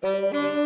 Música